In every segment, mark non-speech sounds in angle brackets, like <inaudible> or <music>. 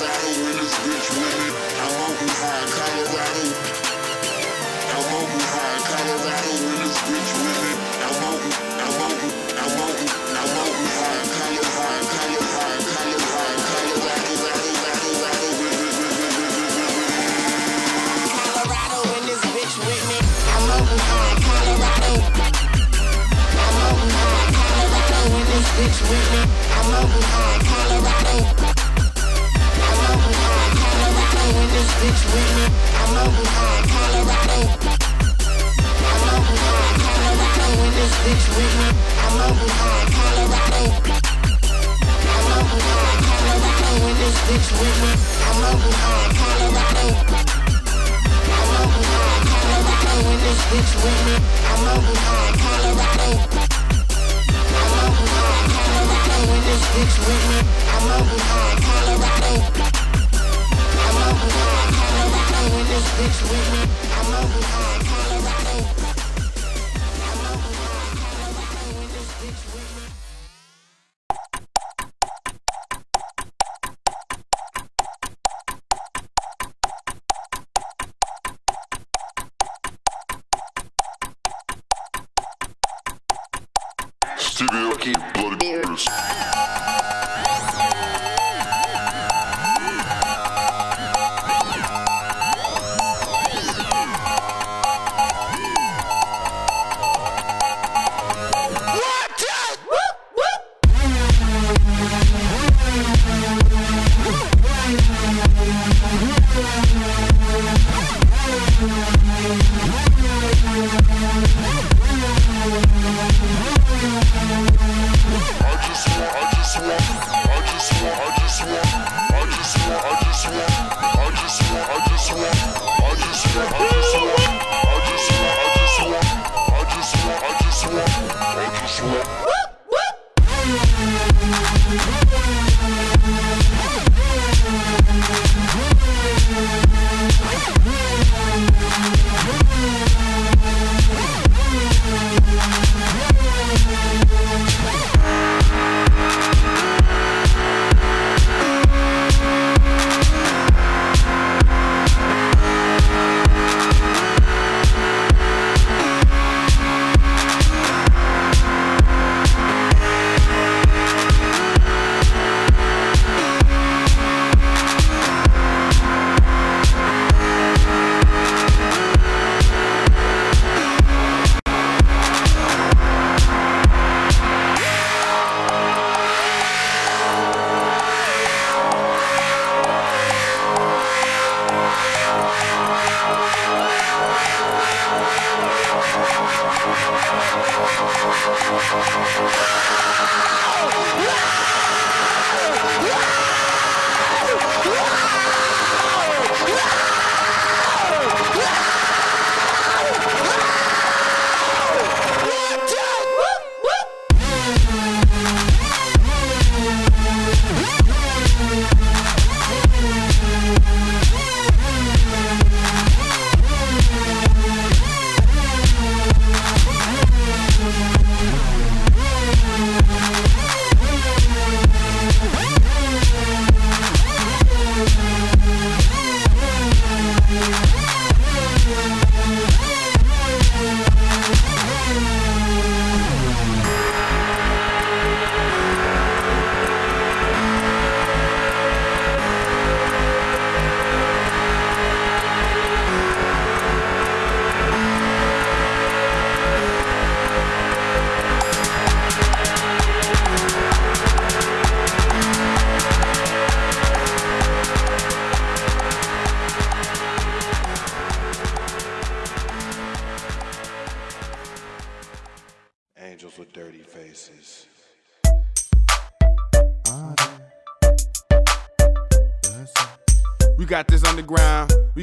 Colorado this bitch with. I'm occupied Colorado. I'm Colorado this bitch with. I'm I'm I'm I'm Colorado, Colorado, Colorado, Colorado, Colorado, Colorado me. I'm occupied Colorado. Colorado Colorado the sticks with me. I'm up in high Colorado. I'm up in high Colorado in the sticks with me. I'm up in high Colorado. I'm up in high Colorado in the sticks with me. I'm up in high Colorado. I'm up in high Colorado in the sticks with me. I'm up in Colorado. I'm up in Colorado in the sticks with me. I'm up in high Colorado. With me, I'm over high,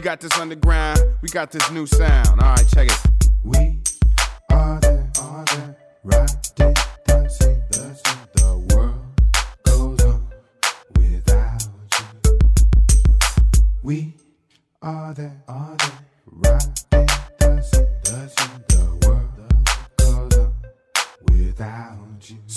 got this underground, we got this new sound. All right, check it. We are there, are there, riding, dancing, dancing. The world goes on without you. We are there, are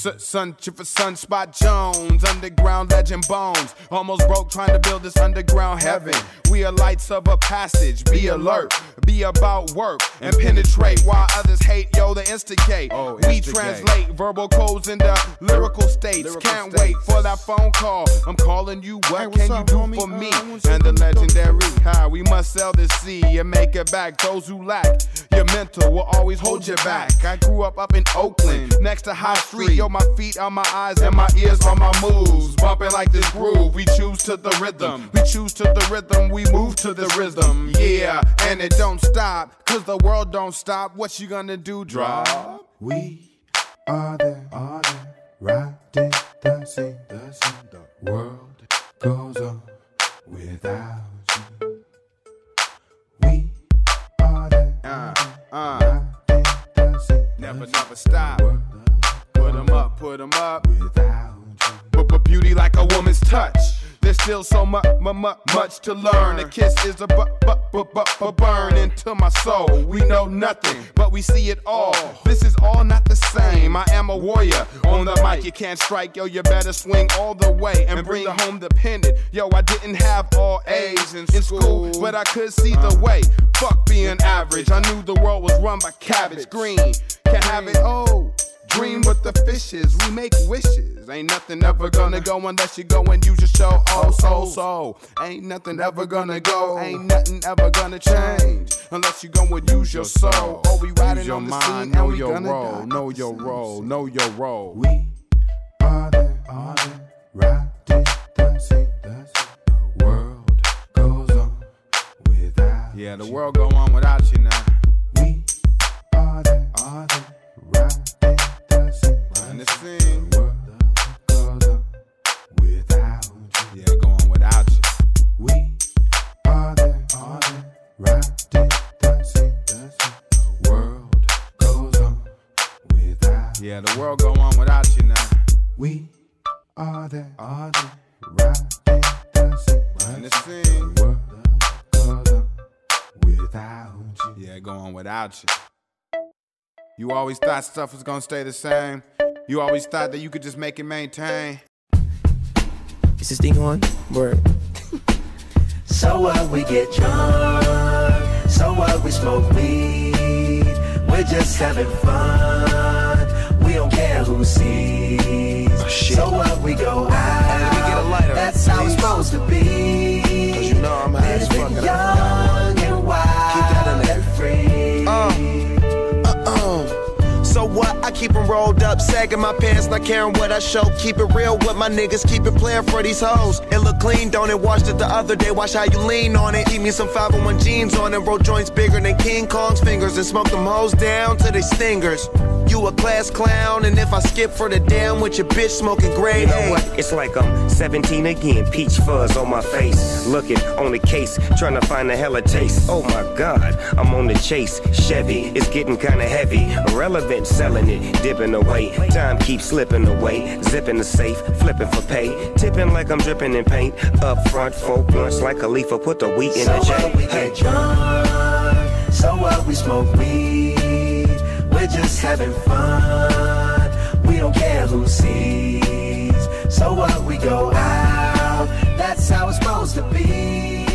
Sun, for Sunspot Jones, underground legend bones. Almost broke trying to build this underground heaven. We are lights of a passage. Be alert, be about work and penetrate while others hate. Yo, they instigate. Oh, we translate verbal codes into lyrical states. Lyrical Can't states. wait for that phone call. I'm calling you. What Hey, can up, you do homie? for Uh, me? Some and the legendary. How we must sell the sea and make it back. Those who lack your mental will always hold you back. I grew up up in Oakland, next to High Street. Yo, my feet on my eyes and my ears on my moves. Bumping like this groove. We choose to the rhythm. We choose to the rhythm. We move to the rhythm. Yeah, and it don't stop. Cause the world don't stop. What you gonna do, drop? We are there, are there, riding, dancing, dancing. The world goes on still so much, much to learn. A kiss is a bu- bu- bu- bu- bu- burn into my soul. We know nothing, but we see it all. This is all not the same. I am a warrior on the mic. You can't strike, yo. You better swing all the way and bring home the pendant. Yo, I didn't have all A's in school, but I could see the way. Fuck being average. I knew the world was run by cabbage green. Can't have it. Oh. Dream with the fishes, we make wishes. Ain't nothing ever gonna go unless you go and use your show. Oh, so, so. Ain't nothing ever gonna go. Ain't nothing ever gonna change unless you go and use your soul. Oh, we riding Use your on the mind, scene know your role, know your role, know your role. We are there, are there, riding, dancing, dancing. The world goes on without Yeah, the world go on without you now. The world go on without you now. We are there, are there, riding, dancing, And the dancing. scene, The world goes on without you. yeah, go on without you. You always thought stuff was gonna stay the same. You always thought that you could just make it maintain. Is this thing on? Word. <laughs> So what we get drunk, so what we smoke weed, we're just having fun. We don't care who sees. so what we go out, me get a lighter, that's how it's supposed to be. Cause you know I'm high as fuck. young and wild Keep that in there. and free. Uh, So what? I keep 'em rolled up, sagging my pants, not caring what I show. Keep it real with my niggas, keep it playing for these hoes. It look clean, don't it? Washed it the other day, watch how you lean on it. Keep me some 501 jeans on and roll joints bigger than King Kong's fingers and smoke them hoes down to they stingers. You a class clown, and if I skip for the damn with your bitch smoking gray. You know what? It's like I'm 17 again. Peach fuzz on my face. Looking on the case, trying to find a hella taste. Oh my god, I'm on the chase. Chevy, it's getting kinda heavy. Irrelevant, selling it, dipping away. Time keeps slipping away. Zipping the safe, flipping for pay. Tipping like I'm dripping in paint. Up front, four blunts like a leaf. Put the wheat in So the J. what we Hey. get drunk, so what we smoke weed, we're just having fun. We don't care who sees. So what we go out, that's how it's supposed to be.